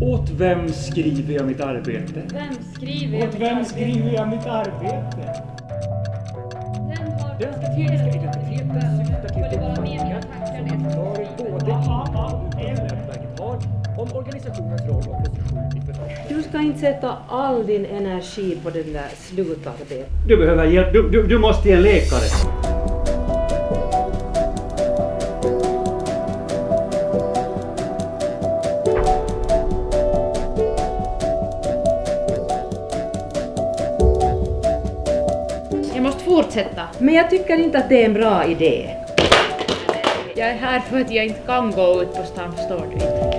Åt vem skriver jag mitt arbete? Vem skriver Åt vem skriver jag mitt arbete? Den strategiska identiteten syftar till Skulle vara meningen att skriver. både inom nätverket har om organisationens roll och position i Du ska inte sätta all din energi på den där slutarbetet. Du behöver hjälp. Du, du, du måste ge en läkare. Jag måste fortsätta. Men jag tycker inte att det är en bra idé. Jag är här för att jag inte kan gå ut på stan, förstår du inte?